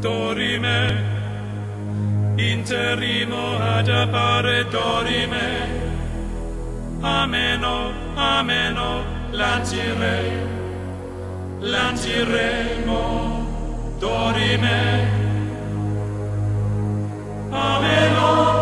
dorime interimo ad appare dorime ameno ameno lancire. Lanciremo dorime ameno